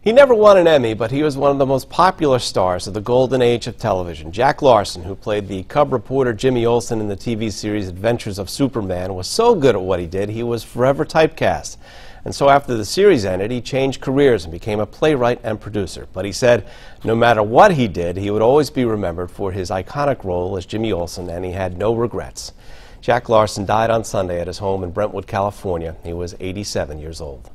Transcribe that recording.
He never won an Emmy, but he was one of the most popular stars of the golden age of television. Jack Larson, who played the cub reporter Jimmy Olsen in the TV series Adventures of Superman, was so good at what he did, he was forever typecast. And so after the series ended, he changed careers and became a playwright and producer. But he said no matter what he did, he would always be remembered for his iconic role as Jimmy Olsen, and he had no regrets. Jack Larson died on Sunday at his home in Brentwood, California. He was 87 years old.